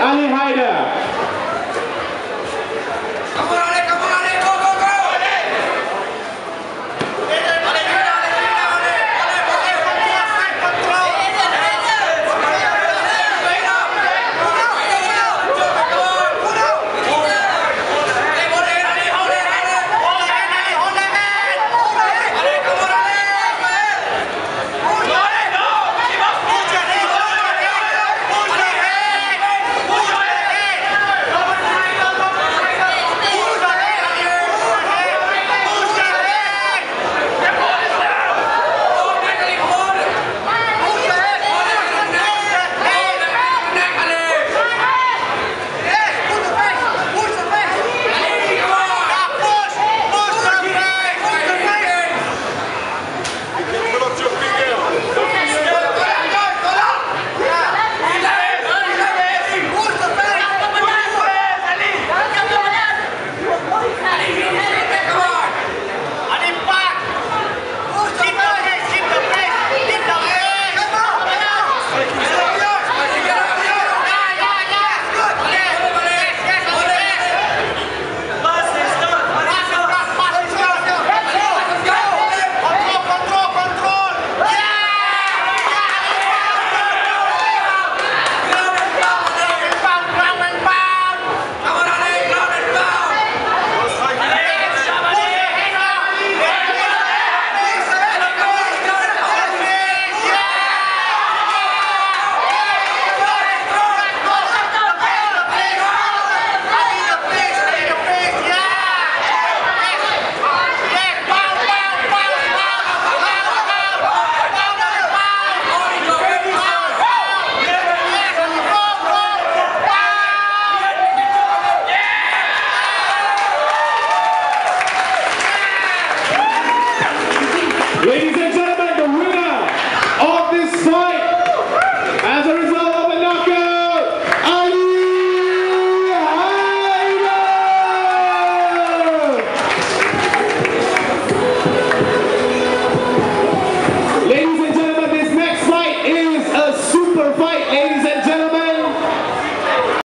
Ali Haider.